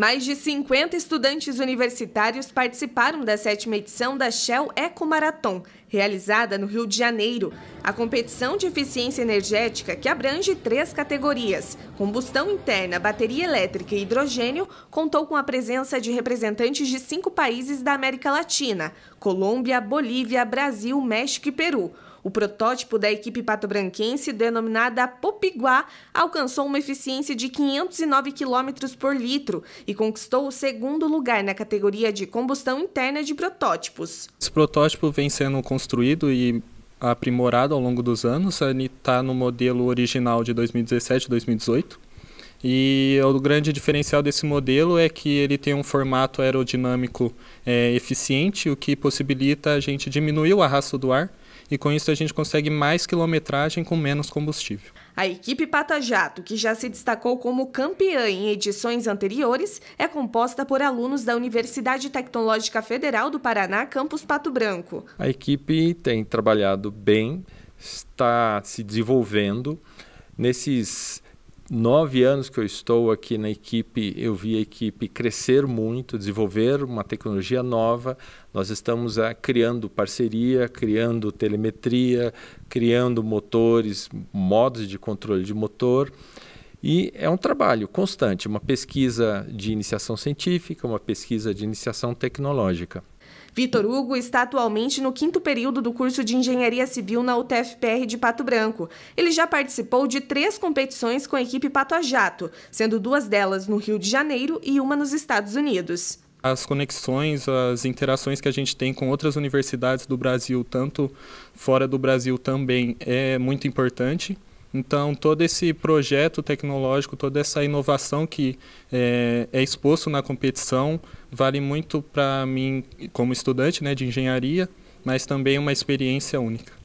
Mais de 50 estudantes universitários participaram da sétima edição da Shell Eco Marathon, realizada no Rio de Janeiro. A competição de eficiência energética, que abrange três categorias, combustão interna, bateria elétrica e hidrogênio, contou com a presença de representantes de cinco países da América Latina, Colômbia, Bolívia, Brasil, México e Peru. O protótipo da equipe patobranquense, denominada Popiguá, alcançou uma eficiência de 509 km por litro e conquistou o segundo lugar na categoria de combustão interna de protótipos. Esse protótipo vem sendo construído e aprimorado ao longo dos anos. Ele está no modelo original de 2017 e 2018. E o grande diferencial desse modelo é que ele tem um formato aerodinâmico é, eficiente, o que possibilita a gente diminuir o arrasto do ar e com isso a gente consegue mais quilometragem com menos combustível. A equipe Pata Jato, que já se destacou como campeã em edições anteriores, é composta por alunos da Universidade Tecnológica Federal do Paraná, campus Pato Branco. A equipe tem trabalhado bem, está se desenvolvendo. Nesses nove anos que eu estou aqui na equipe, eu vi a equipe crescer muito, desenvolver uma tecnologia nova. Nós estamos uh, criando parceria, criando telemetria, criando motores, modos de controle de motor. E é um trabalho constante, uma pesquisa de iniciação científica, uma pesquisa de iniciação tecnológica. Vitor Hugo está atualmente no quinto período do curso de Engenharia Civil na UTFPR de Pato Branco. Ele já participou de três competições com a equipe Pato a Jato, sendo duas delas no Rio de Janeiro e uma nos Estados Unidos as conexões, as interações que a gente tem com outras universidades do Brasil, tanto fora do Brasil também, é muito importante. Então, todo esse projeto tecnológico, toda essa inovação que é, é exposto na competição, vale muito para mim como estudante né, de engenharia, mas também uma experiência única.